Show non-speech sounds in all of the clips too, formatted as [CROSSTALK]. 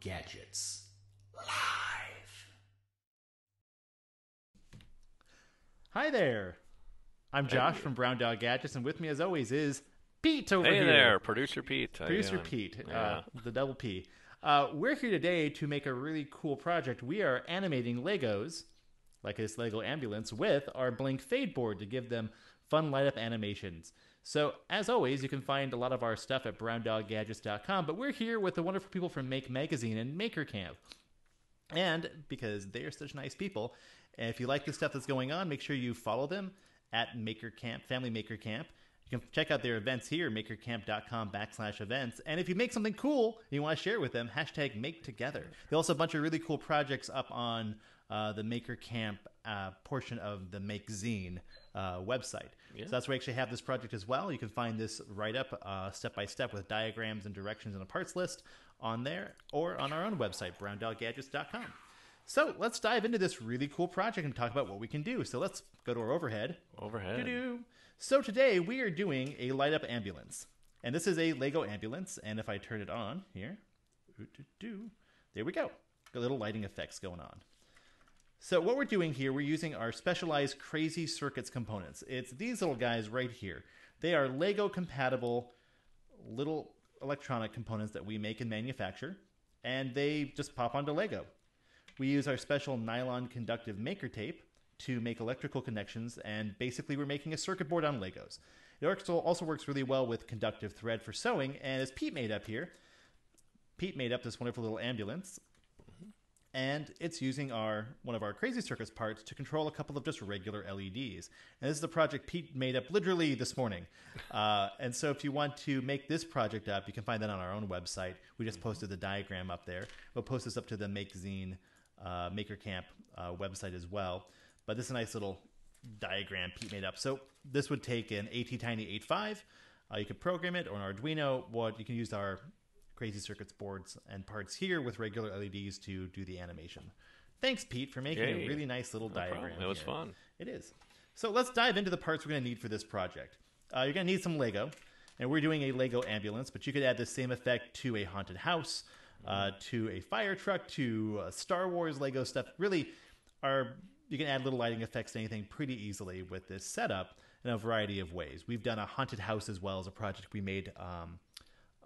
Dog Gadgets. Live. Hi there. I'm Josh from Brown Dog Gadgets, and with me, as always, is Pete over Hey here. there, producer Pete. Producer? Pete, Yeah. uh, the double P. Uh, we're here today to make a really cool project. We are animating Legos, like this Lego ambulance, with our Blink Fade board to give them fun light up animations. So, as always, you can find a lot of our stuff at browndoggadgets.com, but we're here with the wonderful people from Make Magazine and Maker Camp. And because they are such nice people, if you like the stuff that's going on, make sure you follow them at Maker Camp, Family Maker Camp. You can check out their events here, makercamp.com backslash events. And if you make something cool and you want to share it with them, hashtag make together. They also have a bunch of really cool projects up on uh, the Maker Camp uh, portion of the Make Zine uh, website. So that's where we actually have this project as well. You can find this right up uh, step by step with diagrams and directions and a parts list on there or on our own website, browndoggadgets.com. So let's dive into this really cool project and talk about what we can do. So let's go to our overhead. Overhead. Doo-doo. So today we are doing a light up ambulance. And this is a Lego ambulance. And if I turn it on here, there we go. A little lighting effects going on. So what we're doing here, we're using our specialized Crazy Circuits components. It's these little guys right here. They are Lego compatible little electronic components that we make and manufacture, and they just pop onto Lego. We use our special nylon conductive maker tape to make electrical connections, and basically we're making a circuit board on Legos. It also works really well with conductive thread for sewing, and as Pete made up here, Pete made up this wonderful little ambulance, and it's using our one of our crazy circuits parts to control a couple of just regular LEDs. And this is the project Pete made up literally this morning. [LAUGHS] Uh, and so if you want to make this project up, you can find that on our own website. We just posted the diagram up there. We'll post this up to the Make Zine uh, Maker Camp uh, website as well. But this is a nice little diagram Pete made up. So this would take an ATtiny85. Uh, you could program it or an Arduino. What you can use our Crazy Circuits boards and parts here with regular LEDs to do the animation. Thanks, Pete, for making Yay. a really nice little No diagram. problem. It was here. fun. It is. So let's dive into the parts we're going to need for this project. Uh, you're going to need some Lego, and we're doing a Lego ambulance, but you could add the same effect to a haunted house, uh, to a fire truck, to uh, Star Wars Lego stuff. Really, are you can add little lighting effects to anything pretty easily with this setup in a variety of ways. We've done a haunted house as well as a project we made um,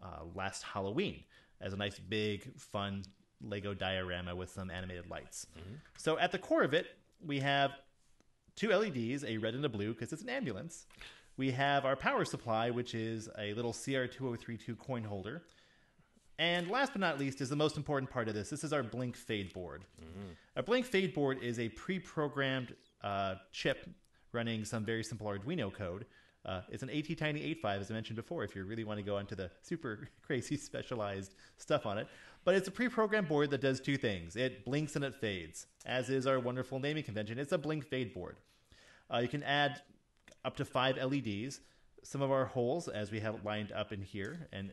uh, last Halloween as a nice big fun Lego diorama with some animated lights. So at the core of it, we have two LEDs, a red and a blue, because it's an ambulance. We have our power supply, which is a little CR2032 coin holder. And last but not least is the most important part of this. This is our Blink Fade board. Our Blink Fade board is a pre-programmed uh, chip running some very simple Arduino code. Uh, it's an AT-Tiny 8.5, as I mentioned before, if you really want to go into the super [LAUGHS] crazy specialized stuff on it. But it's a pre-programmed board that does two things. It blinks and it fades, as is our wonderful naming convention. It's a Blink Fade board. Uh, you can add up to five LEDs. Some of our holes, as we have lined up in here and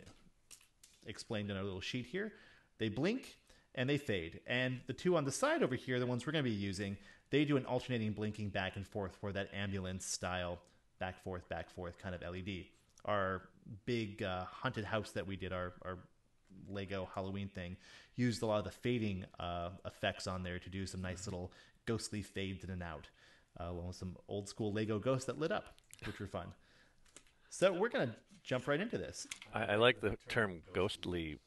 explained in our little sheet here, they blink and they fade. And the two on the side over here, the ones we're going to be using, they do an alternating blinking back and forth for that ambulance style back forth back forth kind of LED. Our big uh, haunted house that we did, our, our Lego Halloween thing, used a lot of the fading uh, effects on there to do some nice little ghostly fades in and out, uh, along with some old school Lego ghosts that lit up, which were fun. So we're gonna jump right into this. I, I like the term ghostly,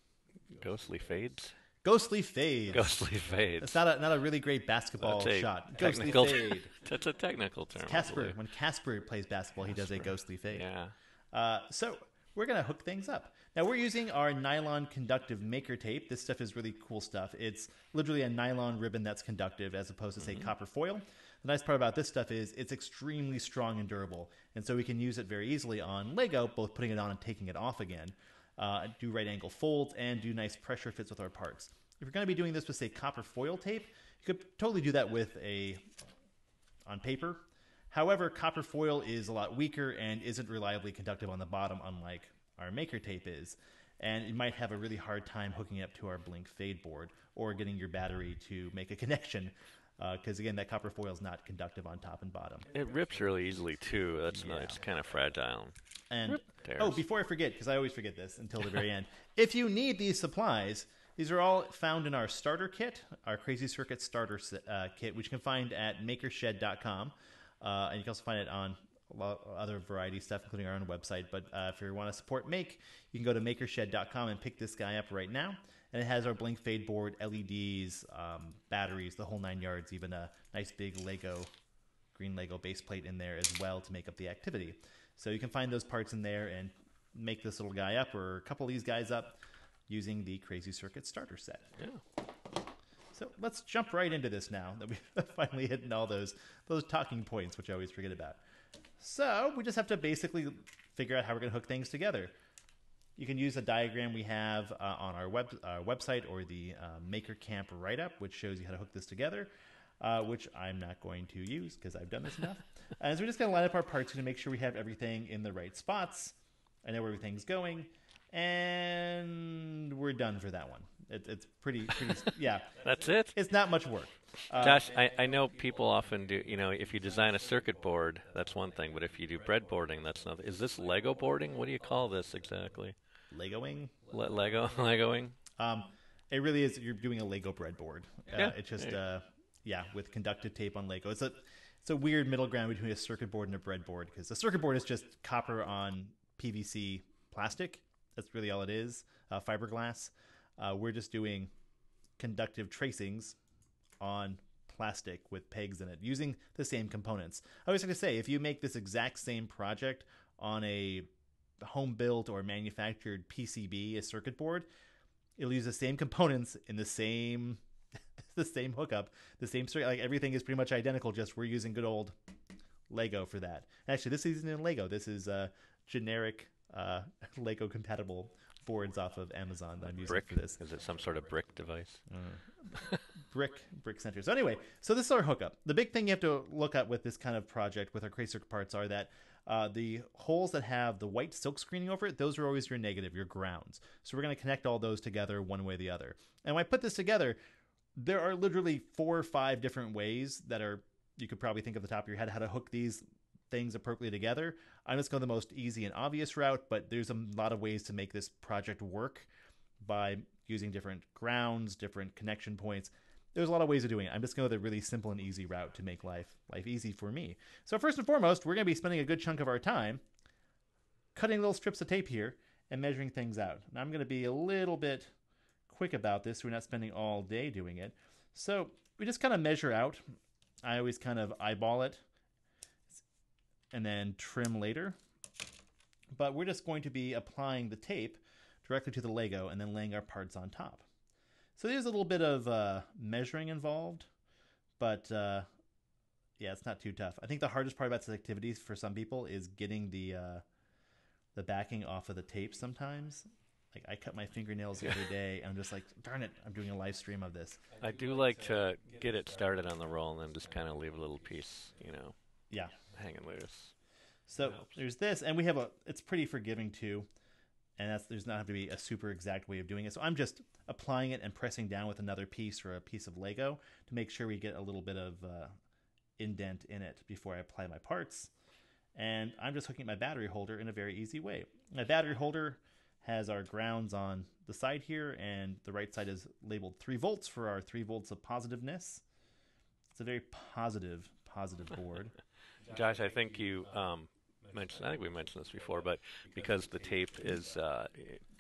ghostly fades. Ghostly fade. Ghostly fade. That's not a not a really great basketball shot. Ghostly fade. [LAUGHS] That's a technical term. I Casper, when Casper plays basketball, he does a ghostly fade. Yeah. Uh, so we're gonna hook things up. Now we're using our nylon conductive maker tape. This stuff is really cool stuff. It's literally a nylon ribbon that's conductive as opposed to say copper foil. The nice part about this stuff is it's extremely strong and durable, and so we can use it very easily on Lego, both putting it on and taking it off again. Uh, do right angle folds and do nice pressure fits with our parts. If you're going to be doing this with say copper foil tape, you could totally do that with a on paper. However, copper foil is a lot weaker and isn't reliably conductive on the bottom, unlike our maker tape is. And you might have a really hard time hooking up to our Blink Fade board or getting your battery to make a connection. Because again, that copper foil is not conductive on top and bottom. It rips really easily too. That's not. It's kind of fragile. And oh, before I forget, because I always forget this until the very [LAUGHS] end. If you need these supplies, These are all found in our starter kit, our Crazy Circuit starter uh, kit, which you can find at makershed.com. Uh, and you can also find it on a lot of other variety stuff, including our own website. But uh, if you want to support Make, you can go to makershed.com and pick this guy up right now. And it has our blink fade board, LEDs, um, batteries, the whole nine yards, even a nice big Lego, green Lego base plate in there as well to make up the activity. So you can find those parts in there and make this little guy up or a couple of these guys up using the Crazy Circuit starter set. Yeah. So let's jump right into this now that we've [LAUGHS] finally hit all those those talking points, which I always forget about. So we just have to basically figure out how we're going to hook things together. You can use a diagram we have uh, on our web uh, website or the uh, Maker Camp write up, which shows you how to hook this together, uh, which I'm not going to use because I've done this enough. and [LAUGHS] so we're just going to line up our parts to make sure we have everything in the right spots. I know where everything's going, and we're done for that one. It, it's pretty, pretty, [LAUGHS] yeah. That's it. It's not much work. Uh, Josh, I, I know people often do. You know, if you design a circuit board, that's one thing. But if you do breadboarding, that's another. Is this Lego boarding? What do you call this exactly? Legoing. Le- Lego [LAUGHS] Legoing. Um, it really is. You're doing a Lego breadboard. Uh, Yeah. It's just, uh, yeah, with conductive tape on Lego. It's a, it's a weird middle ground between a circuit board and a breadboard because the circuit board is just copper on PVC plastic. That's really all it is. Uh, fiberglass. Uh, we're just doing conductive tracings on plastic with pegs in it using the same components. I always like to say if you make this exact same project on a home built or manufactured PCB, a circuit board, it'll use the same components in the same [LAUGHS] the same hookup, the same circuit. Like everything is pretty much identical. Just we're using good old Lego for that. Actually, this isn't in Lego. This is uh, generic uh, [LAUGHS] Lego compatible boards off of Amazon that I'm using Brick. for this Is it some sort of brick device? brick brick center. So anyway, so this is our hookup. The big thing you have to look at with this kind of project with our crazy circuit parts are that uh, the holes that have the white silk screening over it, those are always your negative, your grounds. So we're going to connect all those together one way or the other. And when I put this together, there are literally four or five different ways that are you could probably think of the top of your head how to hook these things appropriately together. I'm just going the most easy and obvious route, but there's a lot of ways to make this project work by using different grounds, different connection points. There's a lot of ways of doing it. I'm just going to go the really simple and easy route to make life life easy for me. So first and foremost, we're going to be spending a good chunk of our time cutting little strips of tape here and measuring things out. Now I'm going to be a little bit quick about this. We're not spending all day doing it. So we just kind of measure out. I always kind of eyeball it and then trim later. But we're just going to be applying the tape directly to the Lego and then laying our parts on top. So there's a little bit of uh, measuring involved, but uh, yeah, it's not too tough. I think the hardest part about this activity for some people is getting the uh, the backing off of the tape. Sometimes, like I cut my fingernails the other day, and I'm just like, darn it, I'm doing a live stream of this. I do like to get it started on the roll and then just kind of leave a little piece, you know, Yeah. hanging loose. So there's this, and we have a. It's pretty forgiving too, and that's there's not have to be a super exact way of doing it. So I'm just applying it and pressing down with another piece or a piece of Lego to make sure we get a little bit of uh, indent in it before I apply my parts. And I'm just hooking my battery holder in a very easy way. My battery holder has our grounds on the side here, and the right side is labeled three volts for our three volts of positiveness. It's a very positive, positive board. [LAUGHS] Josh, I think you um, mentioned. I think we mentioned this before, but because the tape is uh,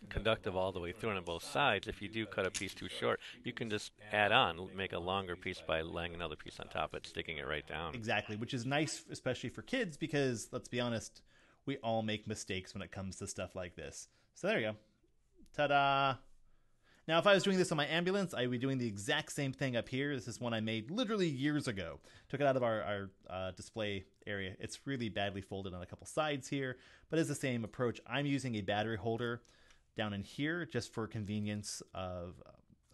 conductive all the way through on both sides, if you do cut a piece too short, you can just add on, make a longer piece by laying another piece on top of it, sticking it right down. Exactly, which is nice, especially for kids, because let's be honest, we all make mistakes when it comes to stuff like this. So there you go. Ta da! Now, if I was doing this on my ambulance, I would be doing the exact same thing up here. This is one I made literally years ago. Took it out of our, our uh, display area. It's really badly folded on a couple sides here, but it's the same approach. I'm using a battery holder down in here just for convenience of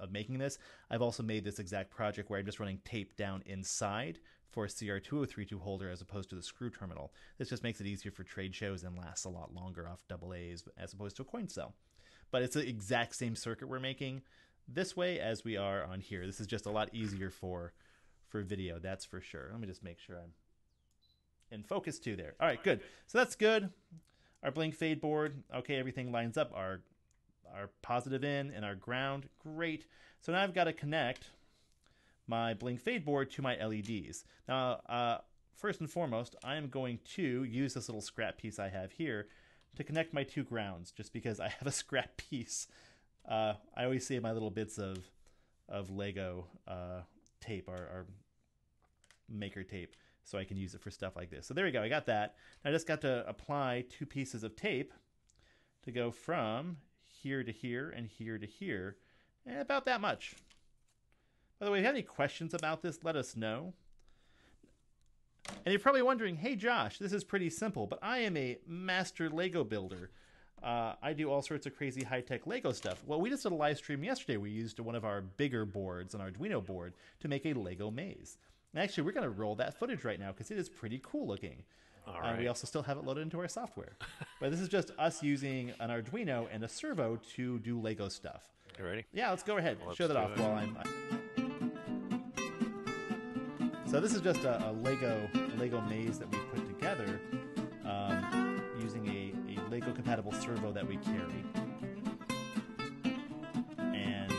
of making this. I've also made this exact project where I'm just running tape down inside for a CR2032 holder as opposed to the screw terminal. This just makes it easier for trade shows and lasts a lot longer off double A's as opposed to a coin cell. But it's the exact same circuit we're making this way as we are on here. This is just a lot easier for for video, that's for sure. Let me just make sure I'm in focus too there. All right, good. So that's good. Our blink fade board, okay, everything lines up. Our our positive in and our ground. Great. So now I've got to connect my blink fade board to my LEDs. Now, uh, first and foremost, I am going to use this little scrap piece I have here to connect my two grounds, just because I [LAUGHS] have a scrap piece. Uh, I always save my little bits of of Lego uh, tape, our maker tape, so I can use it for stuff like this. So there we go. I got that. I just got to apply two pieces of tape to go from here to here and here to here, and about that much. By the way, if you have any questions about this, let us know. And you're probably wondering, hey Josh, this is pretty simple, but I am a master Lego builder. Uh, I do all sorts of crazy high tech Lego stuff. Well, we just did a live stream yesterday. We used one of our bigger boards, an Arduino board, to make a Lego maze. And actually, we're going to roll that footage right now because it is pretty cool looking. All Uh, we also still have it loaded into our software. [LAUGHS] but this is just us using an Arduino and a servo to do Lego stuff. You ready? Yeah, let's go ahead. Let's Show that off it. while I'm. So this is just a, a Lego Lego maze that we put together um, using a, a Lego compatible servo that we carry. And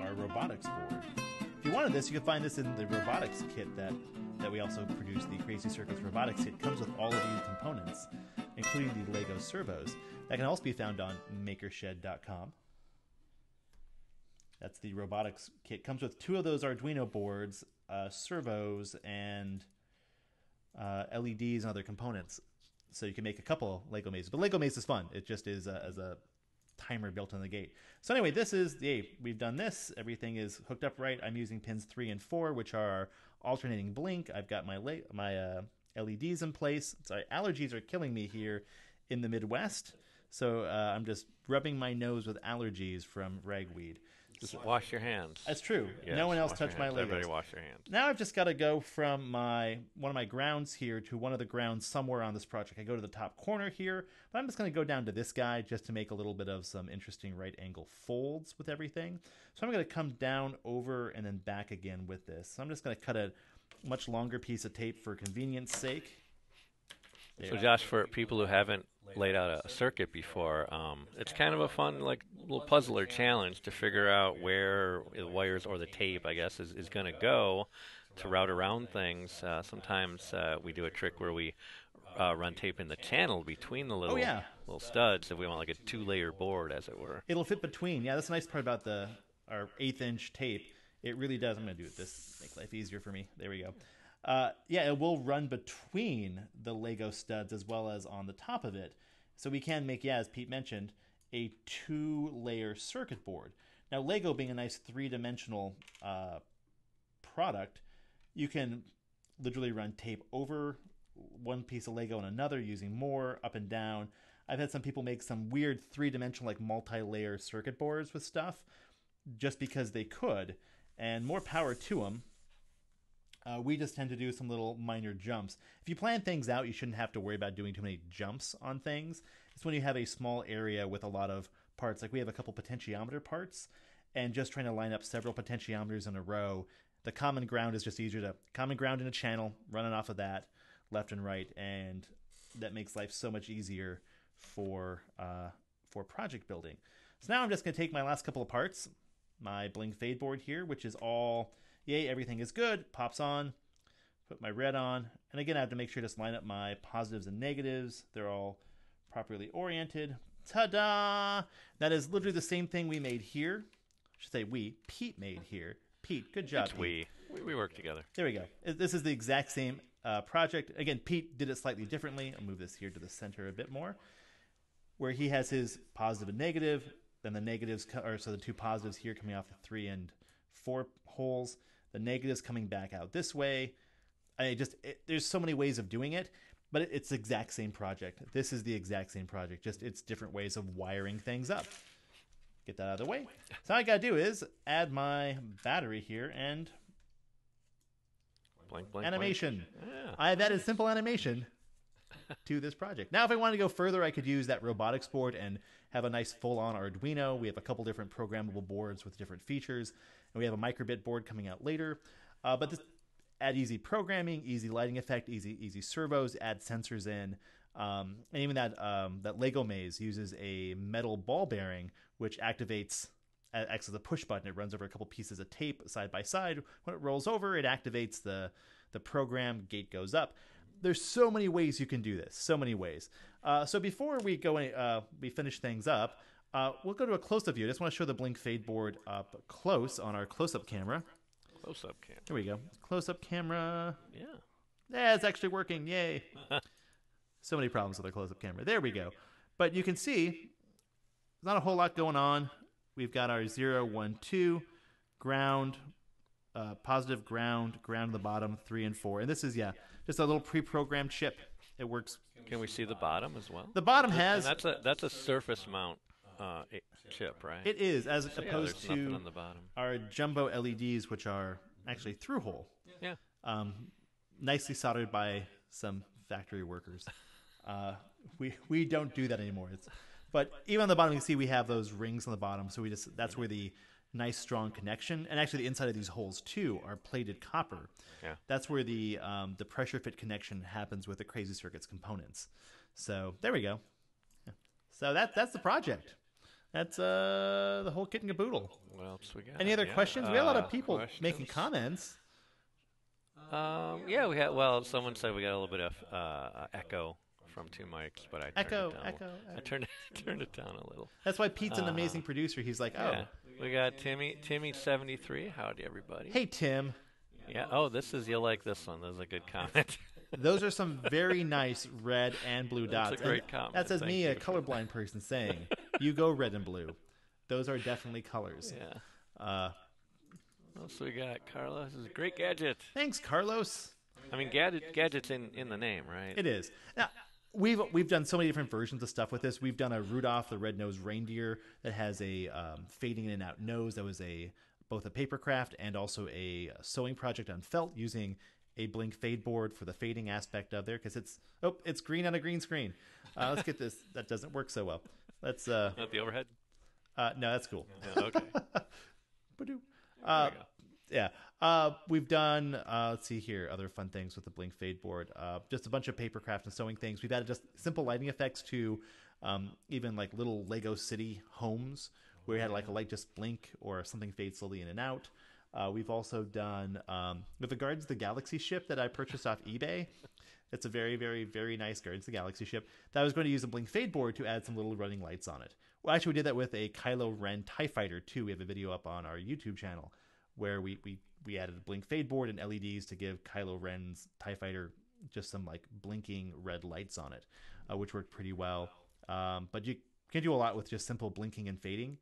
our robotics board. If you wanted this, you could find this in the robotics kit that that we also produce. The Crazy Circuits robotics kit comes with all of these components, including the Lego servos. That can also be found on Makershed.com. That's the robotics kit. Comes with two of those Arduino boards, uh, servos, and uh, LEDs and other components. So you can make a couple Lego mazes. But Lego maze is fun. It just is uh, as a timer built in the gate. So anyway, this is the we've done this. Everything is hooked up right. I'm using pins three and four, which are alternating blink. I've got my la- my uh, LEDs in place. Sorry, allergies are killing me here in the Midwest. So uh, I'm just rubbing my nose with allergies from ragweed. Just wash your hands. That's true. Yes, no one else touched my hands. Everybody wash your hands. Now I've just got to go from my one of my grounds here to one of the grounds somewhere on this project. I go to the top corner here, but I'm just going to go down to this guy just to make a little bit of some interesting right angle folds with everything. So I'm going to come down over and then back again with this. So I'm just going to cut a much longer piece of tape for convenience sake. So, Josh, for people who haven't laid out a circuit before, um, it's kind of a fun, like, little puzzle or challenge to figure out where the wires or the tape, I guess, is, is going to go to route around things. Uh, sometimes uh, we do a trick where we uh, run tape in the channel between the little yeah. little studs if we want like a two-layer board, as it were. It'll fit between. Yeah, that's the nice part about the our eighth inch tape. It really does. I'm going to do it this make life easier for me. There we go. Uh, yeah, it will run between the Lego studs as well as on the top of it. So we can make, yeah, as Pete mentioned, a two-layer circuit board. Now, Lego being a nice three-dimensional uh, product, you can literally run tape over one piece of Lego and another using more up and down. I've had some people make some weird three dimensional, like multi layer circuit boards with stuff just because they could, and more power to them. Uh, we just tend to do some little minor jumps. If you plan things out, you shouldn't have to worry about doing too many jumps on things. It's when you have a small area with a lot of parts, like we have a couple potentiometer parts, and just trying to line up several potentiometers in a row. The common ground is just easier to common ground in a channel, running off of that left and right, and that makes life so much easier for uh, for project building. So now I'm just going to take my last couple of parts, my blink fade board here, which is all yay, everything is good, pops on, put my red on, and again I have to make sure to just line up my positives and negatives. They're all properly oriented. Ta-da! That is literally the same thing we made here. I should say we. Pete made here. Pete, good job. It's Pete. we. we. We work together. There we go. This is the exact same uh, project. Again, Pete did it slightly differently. I'll move this here to the center a bit more, where he has his positive and negative. Then the negatives, co- or so the two positives here coming off the three and four holes. The negatives coming back out this way. I just it, there's so many ways of doing it, but it, it's the exact same project. This is the exact same project. Just it's different ways of wiring things up. Get that out of the way. So all I gotta do is add my battery here and Blank, blank, animation. Blank. Yeah. I have added simple animation to this project. Now, if I wanted to go further, I could use that robotics board and have a nice full-on Arduino. We have a couple different programmable boards with different features, and we have a microbit board coming out later. Uh, but this add easy programming, easy lighting effect, easy easy servos, add sensors in. Um, and even that um, that Lego maze uses a metal ball bearing, which activates acts as a push button. It runs over a couple pieces of tape side by side. When it rolls over, it activates the the program. Gate goes up. There's so many ways you can do this. So many ways. Uh, so before we go, any, uh, we finish things up. Uh, we'll go to a close-up view. I just want to show the Blink Fade board up close on our close-up camera. Close up camera. Here we go. Close-up camera. Yeah. Yeah, it's actually working. Yay. [LAUGHS] so many problems with our close up camera. There we go. But you can see there's not a whole lot going on. We've got our 0, 1, 2, ground, uh, positive ground, ground at the bottom, 3 and 4. And this is, yeah, just a little pre programmed chip. It works. Can we see the bottom as well? The bottom And has, that's a that's a surface mount uh, chip, right? it is, as So, opposed nothing to on the bottom. our jumbo LEDs, which are actually through hole. Yeah. um, nicely soldered by some factory workers. [LAUGHS] Uh, we we don't do that anymore. It's, but even on the bottom, you can see we have those rings on the bottom. So we just that's where the nice strong connection, and actually the inside of these holes too are plated copper. Yeah. That's where the um, the pressure fit connection happens with the Crazy Circuits components. So there we go. Yeah. So that that's the project. That's uh the whole kit and caboodle. What else we got? Any other Yeah, questions? we have a lot uh, of people making comments. Um, yeah, we had. Well, someone said we got a little bit of uh, echo from two mics, but I turned Echo, it down. echo, I turned [LAUGHS] turned it down a little. That's why Pete's an Uh, amazing producer. He's like, oh, Yeah. We got Timmy Timmy seventy three. Howdy everybody. hey Tim, Yeah. Oh, this is you'll like this one. This is a good comment. [LAUGHS] those are some very nice red and blue dots. That's a great And comment. That says Thank me, a colorblind person, saying, [LAUGHS] "You go red and blue." Those are definitely colors. yeah. Uh, What else we got? Carlos is a great gadget. thanks, Carlos. I mean, gadget gadgets in in the name, right? It is. Now, we've we've done so many different versions of stuff with this. We've done a Rudolph the red-nosed reindeer that has a um, fading in and out nose. That was a both a paper craft and also a sewing project on felt using a blink fade board for the fading aspect of there because it's oh it's green on a green screen. Uh, let's get this. That doesn't work so well. Let's uh, Not the overhead. uh no that's cool. Yeah, okay. [LAUGHS] Uh, yeah. Uh, we've done, uh, let's see here, other fun things with the Blink Fade board. Uh, just a bunch of paper craft and sewing things. We've added just simple lighting effects to um, even like little Lego City homes where you had like a light just blink or something fade slowly in and out. Uh, we've also done, um, with regards to the Galaxy ship that I purchased off eBay, it's a very, very, very nice Guardians of the Galaxy ship. That I was going to use a Blink Fade board to add some little running lights on it. Well, actually, we did that with a Kylo Ren TIE Fighter, too. We have a video up on our YouTube channel where we, we, we added a Blink Fade board and LEDs to give Kylo Ren's TIE Fighter just some like blinking red lights on it, uh, which worked pretty well. Um, but you can do a lot with just simple blinking and fading,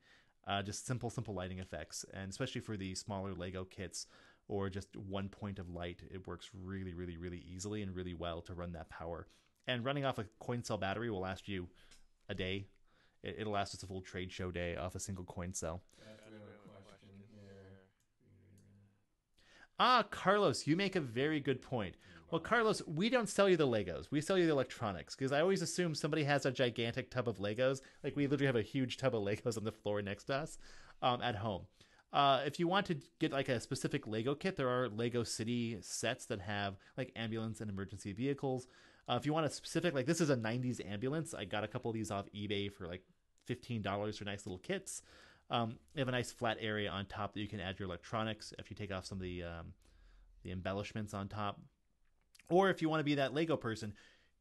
uh, just simple, simple lighting effects. And especially for the smaller Lego kits or just one point of light, it works really, really, really easily and really well to run that power. And running off a coin cell battery will last you a day. It, it'll last us a full trade show day off a single coin cell. Ah, Carlos, you make a very good point. Well, Carlos, we don't sell you the Legos. We sell you the electronics because I always assume somebody has a gigantic tub of Legos. Like we literally have a huge tub of Legos on the floor next to us um, at home. Uh, if you want to get like a specific Lego kit, there are Lego City sets that have like ambulance and emergency vehicles. Uh, if you want a specific, like this is a 90s ambulance, I got a couple of these off eBay for like $15 for nice little kits. Um, you have a nice flat area on top that you can add your electronics if you take off some of the um, the embellishments on top. Or if you want to be that Lego person,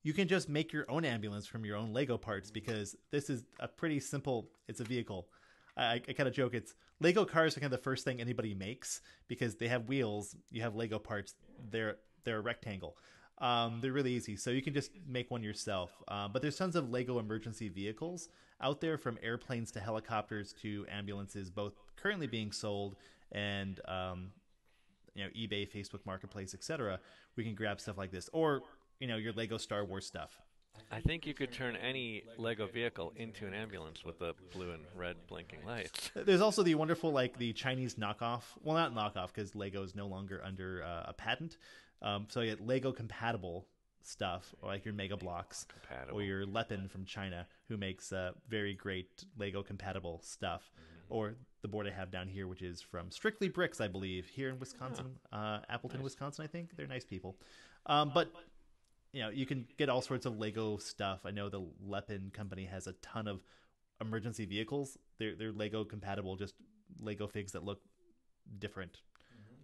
you can just make your own ambulance from your own Lego parts because this is a pretty simple. It's a vehicle. I, I kind of joke. It's Lego cars are kind of the first thing anybody makes because they have wheels. You have Lego parts. They're they're a rectangle. Um, they're really easy, so you can just make one yourself. Uh, but there's tons of Lego emergency vehicles out there, from airplanes to helicopters to ambulances, both currently being sold and um, you know eBay, Facebook Marketplace, etc. We can grab stuff like this, or you know your Lego Star Wars stuff. I think you could turn any Lego vehicle into an ambulance with the blue and red blinking lights. [LAUGHS] There's also the wonderful like the Chinese knockoff. Well, not knockoff because Lego is no longer under uh, a patent. Um, so you get Lego compatible stuff, like your Mega Bloks Compatible. or your Lepin from China, who makes uh, very great Lego compatible stuff. Or the board I have down here, which is from Strictly Briks, I believe, here in Wisconsin, uh, Appleton, Wisconsin. I think they're nice people. Um, but you know, you can get all sorts of Lego stuff. I know the Lepin company has a ton of emergency vehicles. They're they're Lego compatible, just Lego figs that look different.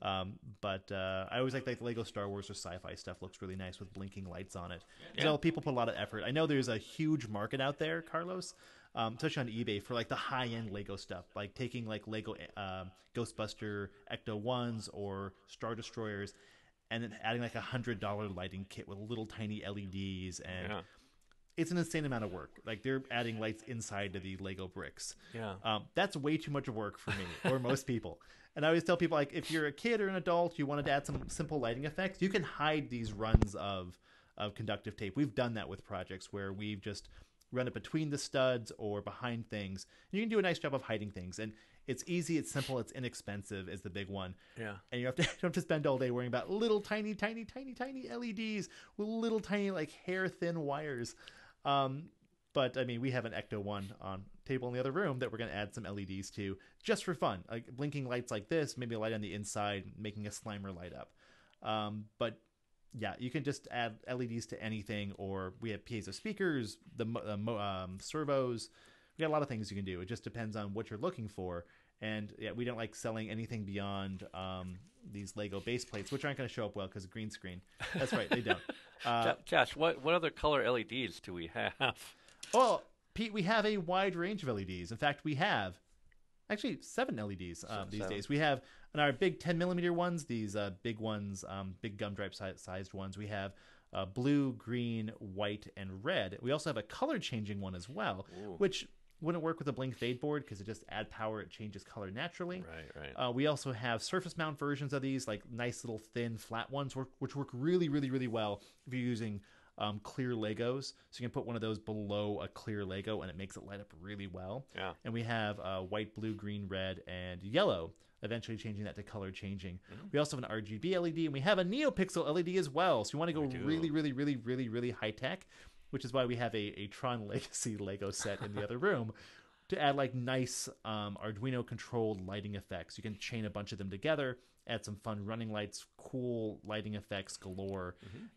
Um, but uh, I always like like Lego Star Wars or sci-fi stuff looks really nice with blinking lights on it. Yeah. So people put a lot of effort. I know there's a huge market out there, Carlos, um, especially on eBay for like the high-end Lego stuff, like taking like Lego uh, Ghostbuster Ecto ones or Star Destroyers, and then adding like a hundred dollar lighting kit with little tiny LEDs and Yeah. it's an insane amount of work. Like they're adding lights inside to the Lego bricks. Yeah. Um, that's way too much work for me or most people. And I always tell people like if you're a kid or an adult, you wanted to add some simple lighting effects, you can hide these runs of of conductive tape. We've done that with projects where we've just run it between the studs or behind things. You can do a nice job of hiding things, and it's easy, it's simple, it's inexpensive is the big one. Yeah. And you have to [LAUGHS] you don't have to spend all day worrying about little tiny, tiny, tiny, tiny LEDs with little tiny like hair thin wires. Um, but I mean, we have an Ecto one on table in the other room that we're going to add some LEDs to just for fun, like blinking lights like this, maybe a light on the inside, making a Slimer light up. Um, but yeah, you can just add LEDs to anything, or we have piezo speakers, the uh, mo- um, servos. We got a lot of things you can do. It just depends on what you're looking for. And yeah, we don't like selling anything beyond um, these Lego base plates, which aren't going to show up well because green screen. That's right, they don't. [LAUGHS] Uh, Josh, what what other color LEDs do we have? Well, Pete, we have a wide range of LEDs. In fact, we have actually seven LEDs um, these seven. days. We have in our big 10 millimeter ones, these uh, big ones, um, big gumdrop si- sized ones. We have uh, blue, green, white, and red. We also have a color changing one as well, which wouldn't work with a blink fade board because it just add power. It changes color naturally. Right, right. Uh, we also have surface mount versions of these, like nice little thin flat ones, which work really, really, really well if you're using um, clear Legos. So you can put one of those below a clear Lego, and it makes it light up really well. Yeah. And we have uh, white, blue, green, red, and yellow. Eventually changing that to color changing. We also have an RGB LED, and we have a NeoPixel LED as well. So you want to go really, really, really, really, really high tech, which is why we have a, a Tron [LAUGHS] Legacy Lego set in the other [LAUGHS] room to add like nice um, Arduino controlled lighting effects. You can chain a bunch of them together, add some fun running lights, cool lighting effects galore,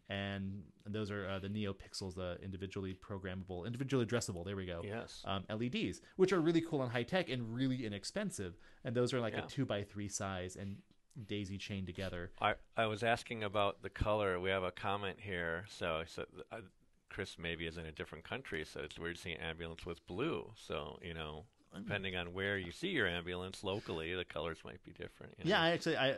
and, and those are uh, the NeoPixels, the individually programmable, individually addressable. There we go. Yes. Um, LEDs, which are really cool and high tech and really inexpensive, and those are like Yeah. a two by three size and daisy chained together. I I was asking about the color. We have a comment here. So so uh, Chris maybe is in a different country, so it's weird seeing ambulance with blue. So you know, depending on where you see your ambulance locally, the colors might be different. you Yeah, know. I actually I.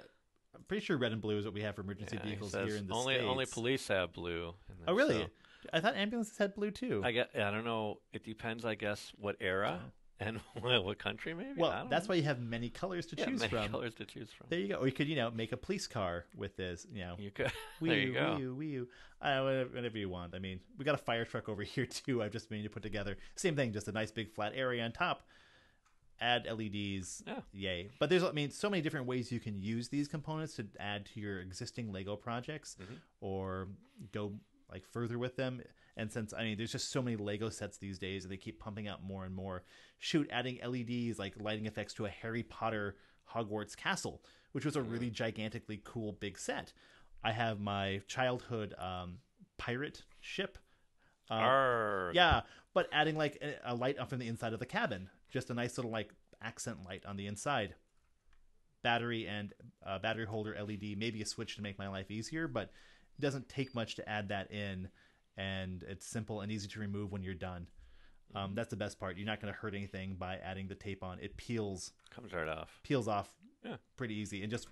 I'm pretty sure red and blue is what we have for emergency Yeah, he vehicles says here in the only states. only police have blue. and Oh, really? so- I thought ambulances had blue too. I get. I don't know. It depends, I guess, what era and [LAUGHS] what, what country, maybe. I well, don't that's know. why you have many colors to yeah, choose many from. colors to choose from. There you go. Or you could, you know, make a police car with this. You know, You could. [LAUGHS] wee there you go. wee wee uh, whatever, whatever you want. I mean, we got a fire truck over [LAUGHS] here too. I've just been to put together. Same thing, just a nice big flat area on top. Add LEDs, Yeah. yay! But there's, I mean, so many different ways you can use these components to add to your existing Lego projects, Mm-hmm. or go like further with them. And since I mean, there's just so many Lego sets these days, and they keep pumping out more and more. Shoot, adding LEDs like lighting effects to a Harry Potter Hogwarts castle, which was a really gigantically cool big set. I have my childhood um, pirate ship. Uh, yeah, but adding like a, a light up from the inside of the cabin, just a nice little like accent light on the inside. Battery and uh, battery holder LED, maybe a switch to make my life easier, but it doesn't take much to add that in, and it's simple and easy to remove when you're done. Um, that's the best part. You're not going to hurt anything by adding the tape on. It peels Comes right off. peels off Yeah. pretty easy, and just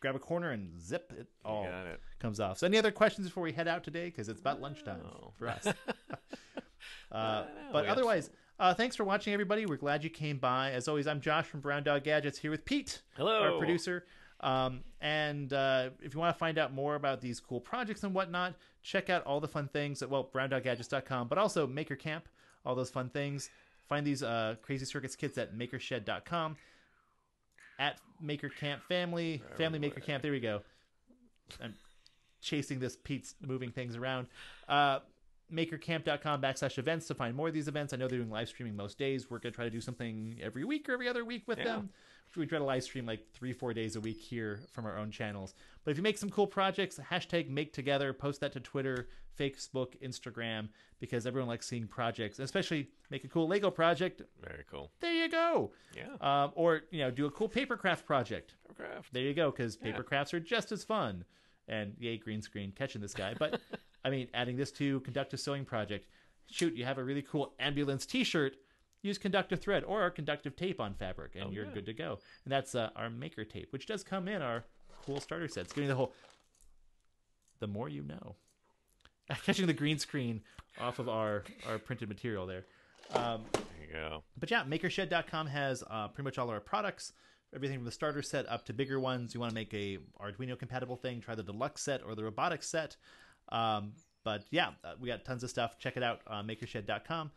grab a corner and zip it all got it. comes off. So, any other questions before we head out today? Because it's about lunchtime for us. [LAUGHS] [LAUGHS] uh, but otherwise, uh, thanks for watching, everybody. We're glad you came by. As always, I'm Josh from Brown Dog Gadgets here with Pete, Hello. our producer. Um, and uh, if you want to find out more about these cool projects and whatnot, check out all the fun things at well browndoggadgets.com, but also Maker Camp, all those fun things. Find these uh, crazy circuits kits at makershed.com. At Maker Camp Family, Family Maker Camp. There we go. I'm chasing this Pete's moving things around. Uh, makercamp.com backslash events to find more of these events. I know they're doing live streaming most days. We're going to try to do something every week or every other week with Yeah. them. We try to live stream like three, four days a week here from our own channels. But if you make some cool projects, hashtag make together, post that to Twitter, Facebook, Instagram, because everyone likes seeing projects, especially make a cool Lego project. Very cool. There you go. Yeah. Um, or, you know, do a cool papercraft project. Photograph. There you go, because Yeah. paper crafts are just as fun. And yay, green screen catching this guy. But [LAUGHS] I mean, adding this to conduct a sewing project. Shoot, you have a really cool ambulance T-shirt. Use conductive thread or conductive tape on fabric, and Oh, you're yeah. good to go. And that's uh, our maker tape, which does come in our cool starter sets. Giving the whole, the more you know. [LAUGHS] Catching the green screen off of our our printed material there. Um, There you go. but yeah, Makershed.com has uh, pretty much all our products, everything from the starter set up to bigger ones. You want to make a Arduino compatible thing, try the deluxe set or the robotics set. Um, but yeah, uh, we got tons of stuff. Check it out on Makershed.com.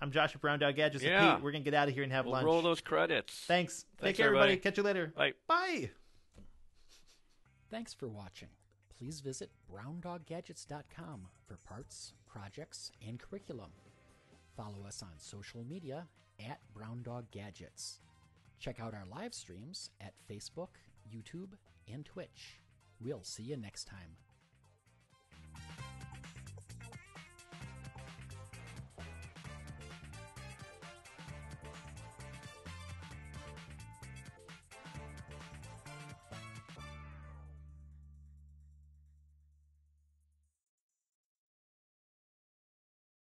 I'm Josh at Brown Dog Gadgets. Yeah. Pete. We're gonna get out of here and have We'll lunch. roll those credits. Thanks. Take care, everybody. everybody. Catch you later. Bye. Bye. Thanks for watching. Please visit browndoggadgets.com for parts, projects, and curriculum. Follow us on social media at Brown Dog Gadgets. Check out our live streams at Facebook, YouTube, and Twitch. We'll see you next time.